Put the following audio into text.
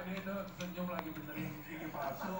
dia itu senyum lagi benerin gigi palsu.